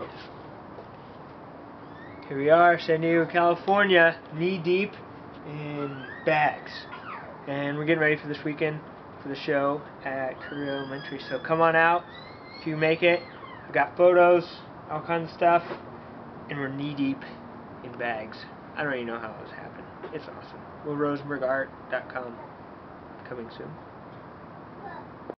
Coast. Here we are, San Diego, California, knee deep in bags. And we're getting ready for this weekend for the show at Career Elementary. So come on out if you make it. we've got photos, all kinds of stuff, and we're knee deep in bags. I don't even know how this happened. It's awesome. WillRosenbergArt.com coming soon.